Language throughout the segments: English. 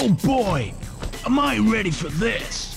Oh boy, am I ready for this?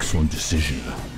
Excellent decision.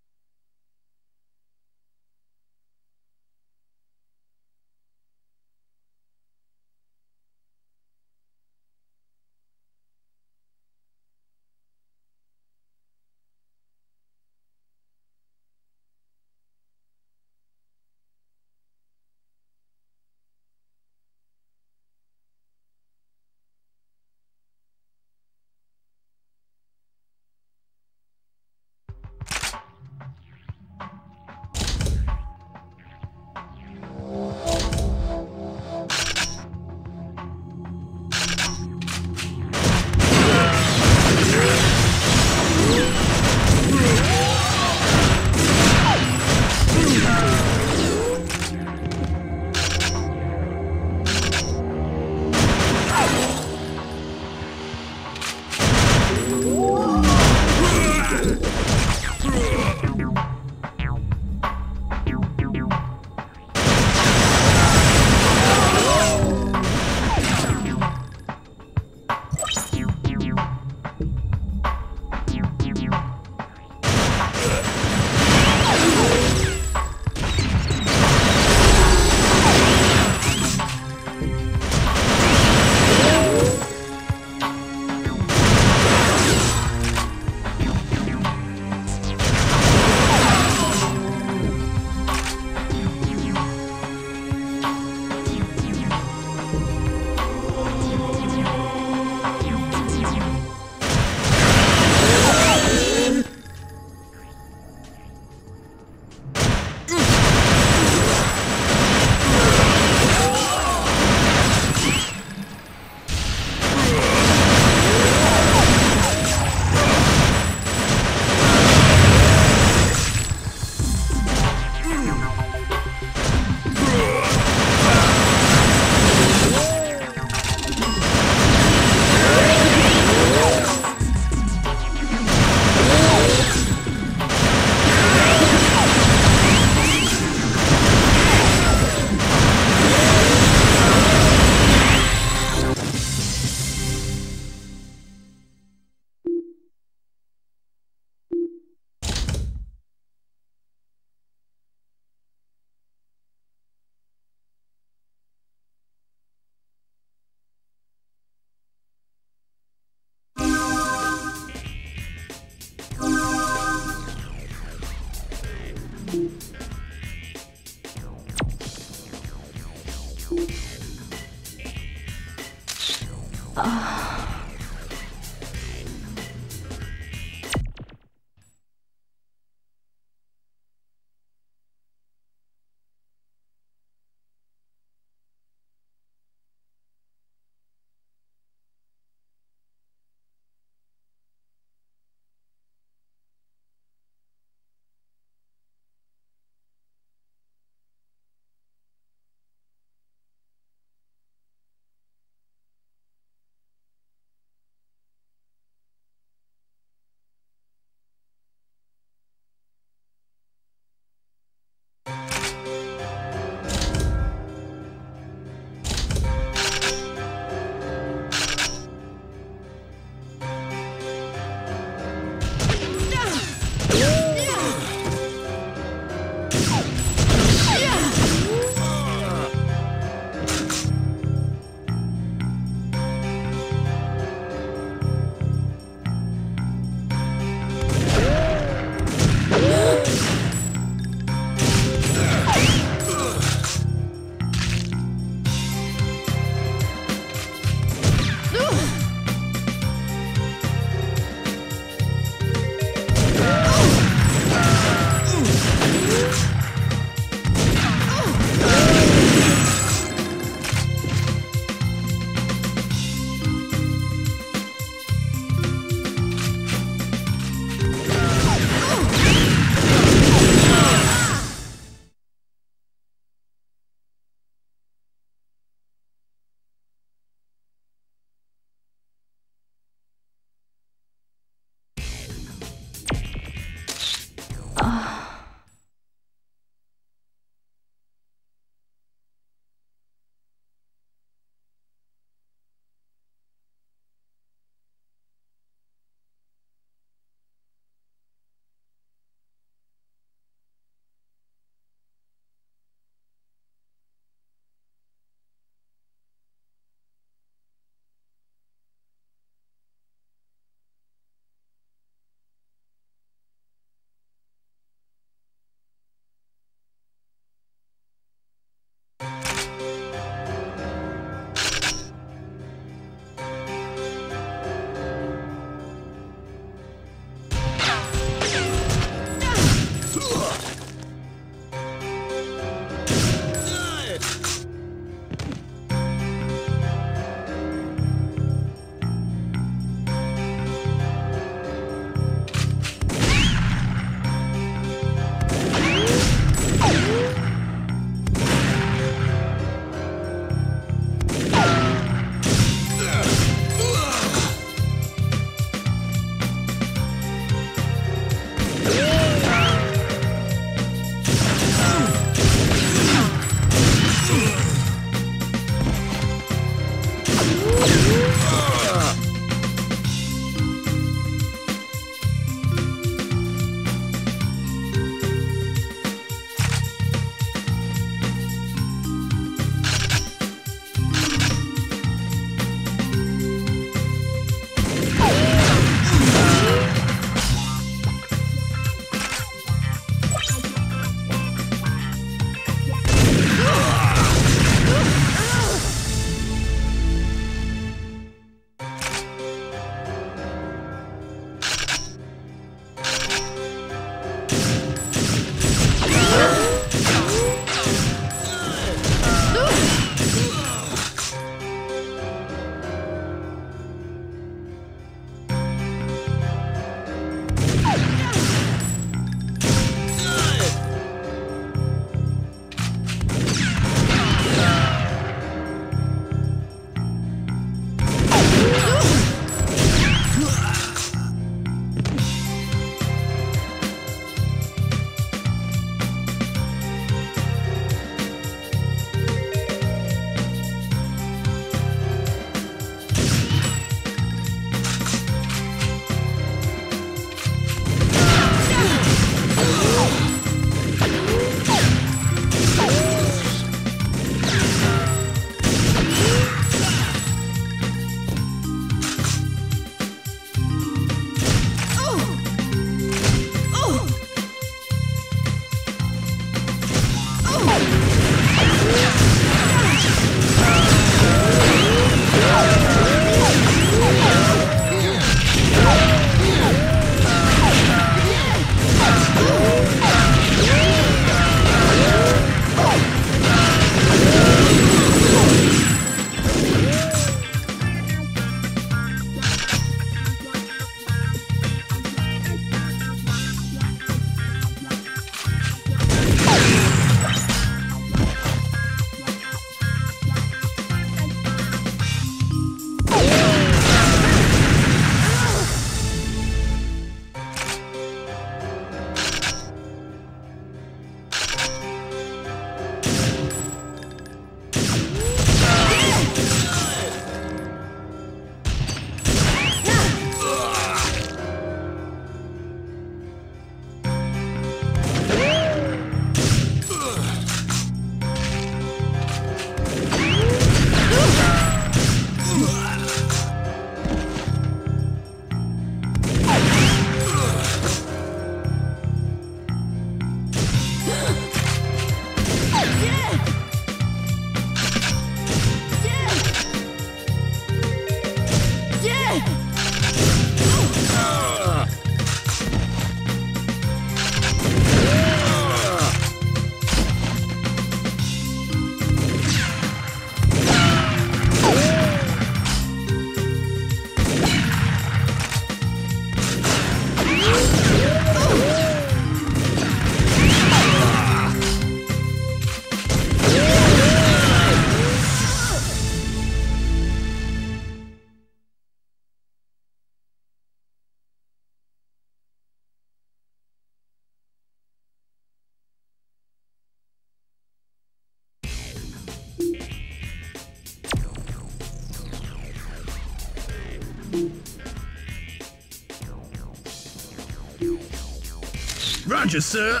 Roger, sir.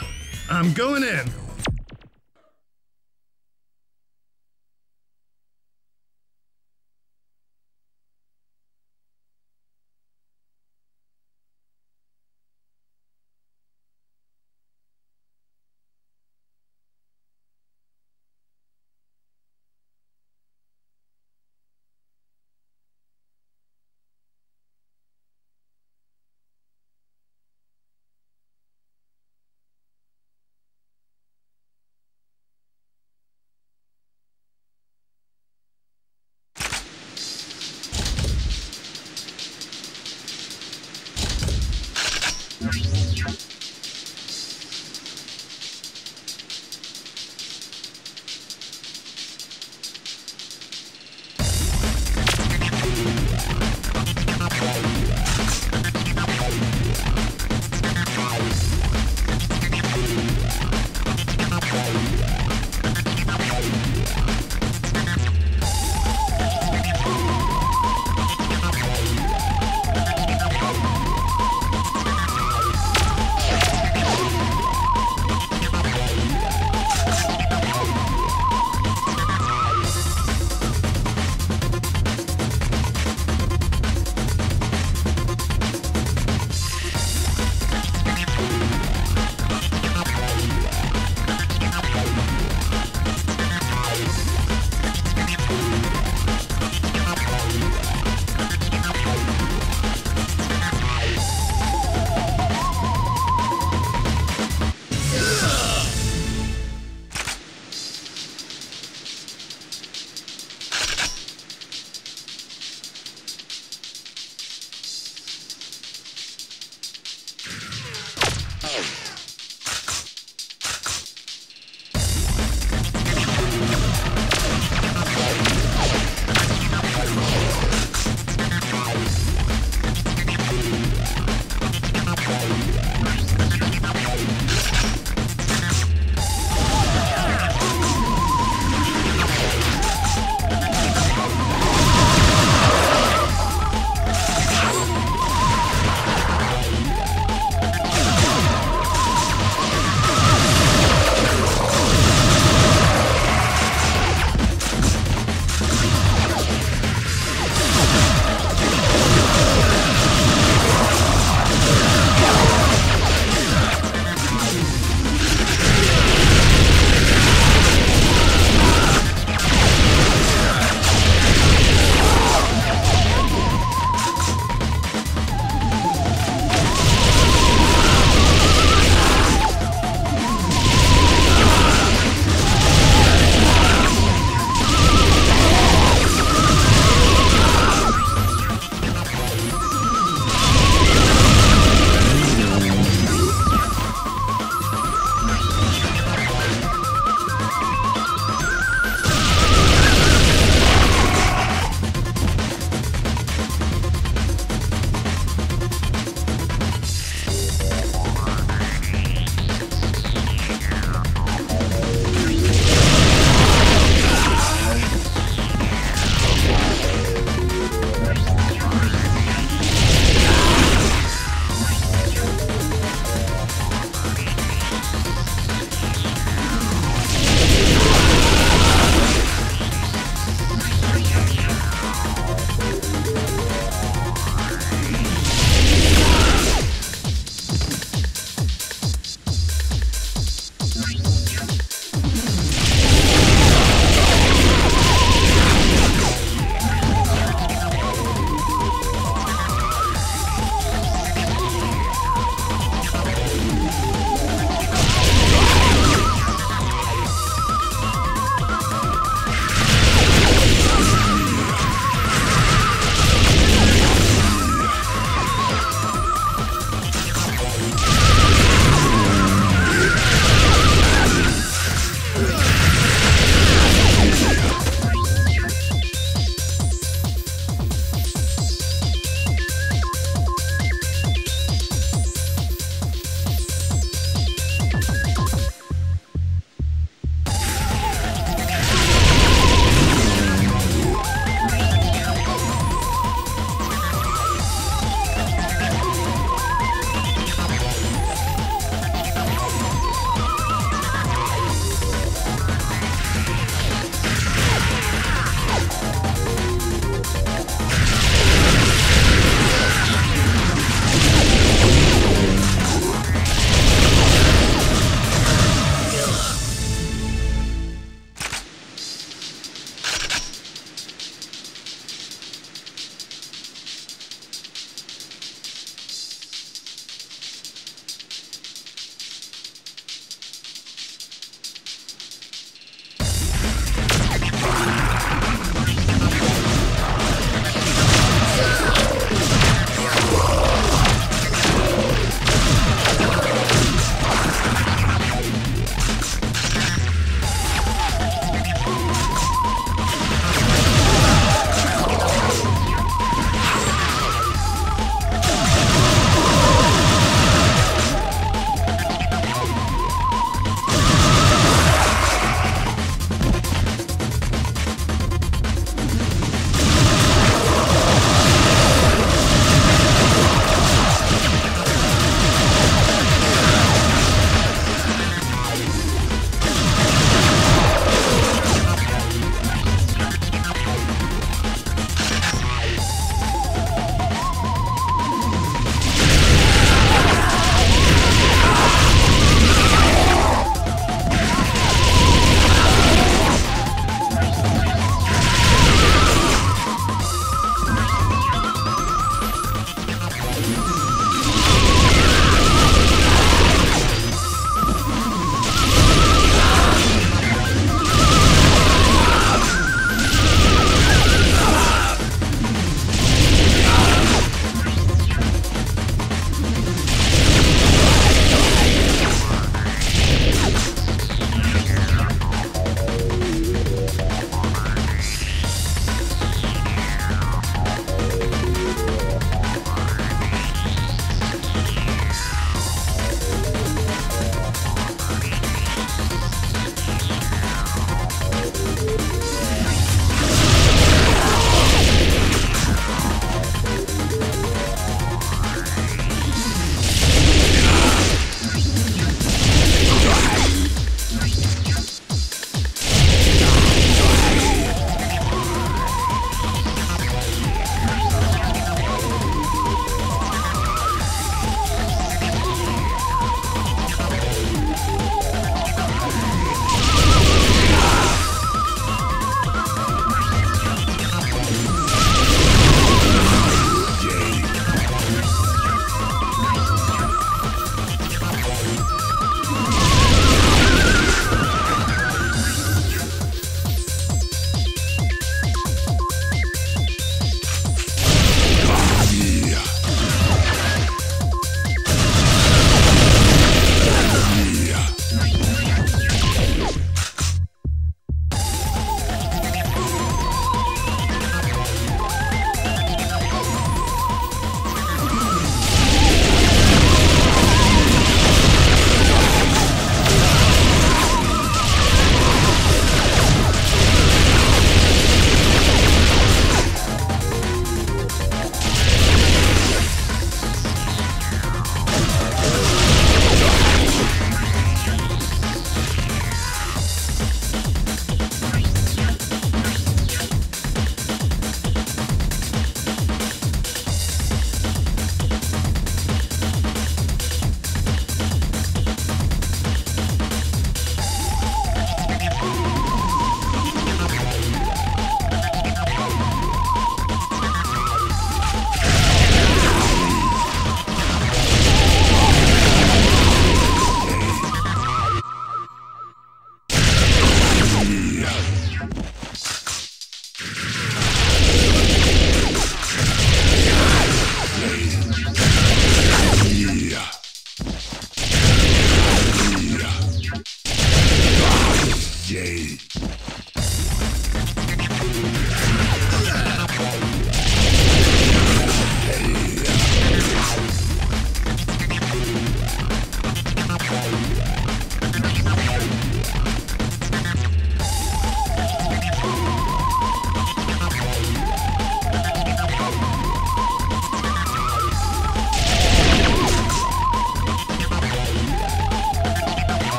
I'm going in.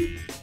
Ah!